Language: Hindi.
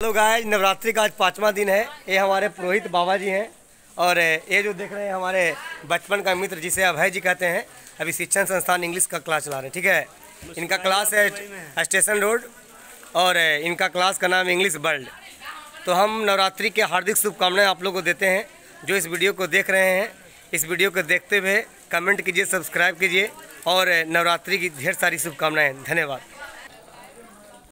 हेलो गाय नवरात्रि का आज पाँचवा दिन है। ये हमारे पुरोहित बाबा जी हैं और ये जो देख रहे हैं हमारे बचपन का मित्र जिसे अभय जी कहते हैं अभी शिक्षण संस्थान इंग्लिश का क्लास चला रहे हैं ठीक है? इनका क्लास है स्टेशन रोड और इनका क्लास का नाम इंग्लिश वर्ल्ड। तो हम नवरात्रि के हार्दिक शुभकामनाएँ आप लोग को देते हैं जो इस वीडियो को देख रहे हैं। इस वीडियो को देखते हुए कमेंट कीजिए सब्सक्राइब कीजिए और नवरात्रि की ढेर सारी शुभकामनाएँ। धन्यवाद।